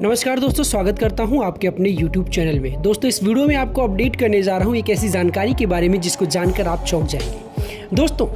नमस्कार दोस्तों, स्वागत करता हूँ आपके अपने YouTube चैनल में। दोस्तों, इस वीडियो में आपको अपडेट करने जा रहा हूँ एक ऐसी जानकारी के बारे में जिसको जानकर आप चौंक जाएँगे। दोस्तों,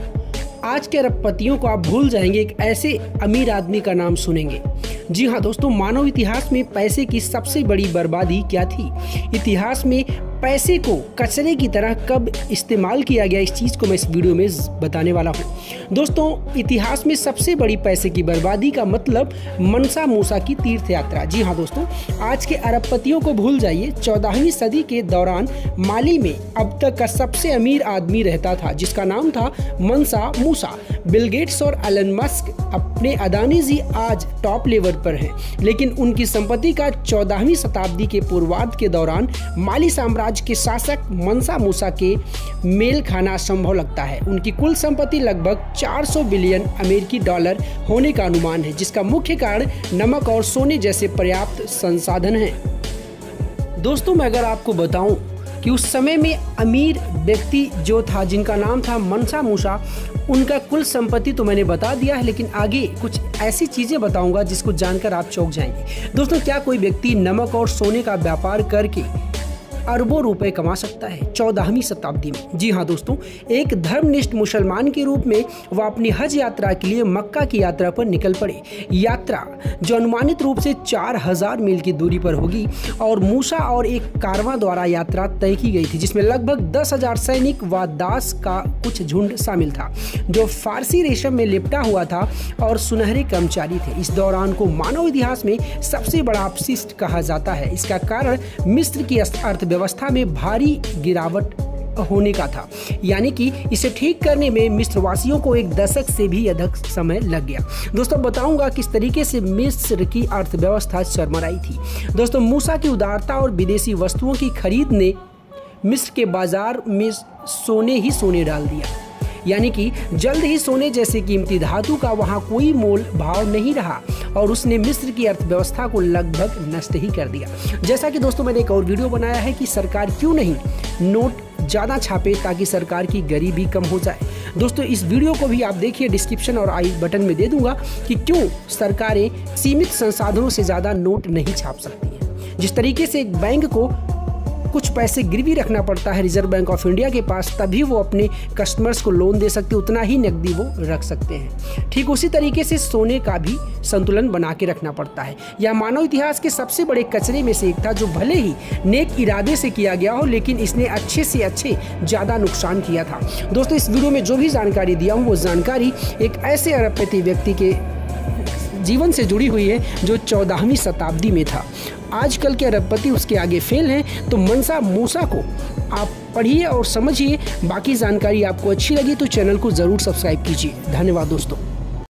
आज के अरबपतियों को आप भूल जाएँगे, एक ऐसे अमीर आदमी का नाम सुनेंगे। जी हाँ दोस्तों, मानव इतिहास में पैसे की सबसे बड़ी बर्बादी क्या थी? इतिहास में पैसे को कचरे की तरह कब इस्तेमाल किया गया, इस चीज़ को मैं इस वीडियो में बताने वाला हूँ। दोस्तों, इतिहास में सबसे बड़ी पैसे की बर्बादी का मतलब मनसा मूसा की तीर्थ यात्रा जी हाँ दोस्तों, आज के अरबपतियों को भूल जाइए, चौदहवीं सदी के दौरान माली में अब तक का सबसे अमीर आदमी रहता था, जिसका नाम था मनसा मूसा। बिल गेट्स और एलन मस्क अपने अदानी जी आज टॉप लेवल पर हैं, लेकिन उनकी संपत्ति का चौदहवीं शताब्दी के पूर्वार्ध के दौरान माली साम्राज्य के शासक मनसा मूसा के मेल खाना संभव लगता है। उनकी कुल संपत्ति लगभग 400 बिलियन अमेरिकी डॉलर होने का अनुमान है, जिसका मुख्य कारण नमक और सोने जैसे पर्याप्त संसाधन हैं। दोस्तों, मैं अगर आपको बताऊँ कि उस समय में अमीर व्यक्ति जो था, जिनका नाम था मनसा मूसा, उनका कुल संपत्ति तो मैंने बता दिया है, लेकिन आगे कुछ ऐसी चीज़ें बताऊँगा जिसको जानकर आप चौंक जाएँगे। दोस्तों, क्या कोई व्यक्ति नमक और सोने का व्यापार करके अरबों रुपए कमा सकता है, चौदहवीं शताब्दी में। जी हाँ दोस्तों, एक धर्मनिष्ठ मुसलमान के रूप में वह अपनी हज यात्रा के लिए मक्का की यात्रा पर निकल पड़े। यात्रा जो अनुमानित रूप से चार हज़ार मील की दूरी पर होगी और मूसा और एक कारवा द्वारा यात्रा तय की गई थी, जिसमें लगभग दस हज़ार सैनिक व दास का कुछ झुंड शामिल था, जो फारसी रेशम में लिपटा हुआ था और सुनहरे कर्मचारी थे। इस दौरान को मानव इतिहास में सबसे बड़ा अपशिष्ट कहा जाता है। इसका कारण मिस्र की अर्थव्यवस्था व्यवस्था में भारी गिरावट होने का था। यानी कि इसे ठीक करने में मिस्रवासियों को एक दशक से भी अधिक समय लग गया। दोस्तों, बताऊँगा किस तरीके से मिस्र की अर्थव्यवस्था चरमराई थी। दोस्तों, मूसा की उदारता और विदेशी वस्तुओं की खरीद ने मिस्र के बाज़ार में सोने ही सोने डाल दिया। यानी कि जल्द ही सोने जैसे कीमती धातु का वहाँ कोई मोल भाव नहीं रहा और उसने मिस्र की अर्थव्यवस्था को लगभग नष्ट ही कर दिया। जैसा कि दोस्तों मैंने एक और वीडियो बनाया है कि सरकार क्यों नहीं नोट ज़्यादा छापे ताकि सरकार की गरीबी कम हो जाए। दोस्तों, इस वीडियो को भी आप देखिए, डिस्क्रिप्शन और आई बटन में दे दूँगा कि क्यों सरकारें सीमित संसाधनों से ज़्यादा नोट नहीं छाप सकती हैं। जिस तरीके से एक बैंक को कुछ पैसे गिरवी रखना पड़ता है रिज़र्व बैंक ऑफ़ इंडिया के पास, तभी वो अपने कस्टमर्स को लोन दे सकते उतना ही नकदी वो रख सकते हैं। ठीक उसी तरीके से सोने का भी संतुलन बना के रखना पड़ता है। यह मानव इतिहास के सबसे बड़े कचरे में से एक था, जो भले ही नेक इरादे से किया गया हो, लेकिन इसने अच्छे से अच्छे ज़्यादा नुकसान किया था। दोस्तों, इस वीडियो में जो भी जानकारी दिया हूँ, वो जानकारी एक ऐसे अरबपति व्यक्ति के जीवन से जुड़ी हुई है, जो चौदहवीं शताब्दी में था। आजकल के अरबपति उसके आगे फेल हैं तो मनसा मूसा को आप पढ़िए और समझिए। बाकी जानकारी आपको अच्छी लगी तो चैनल को ज़रूर सब्सक्राइब कीजिए। धन्यवाद दोस्तों।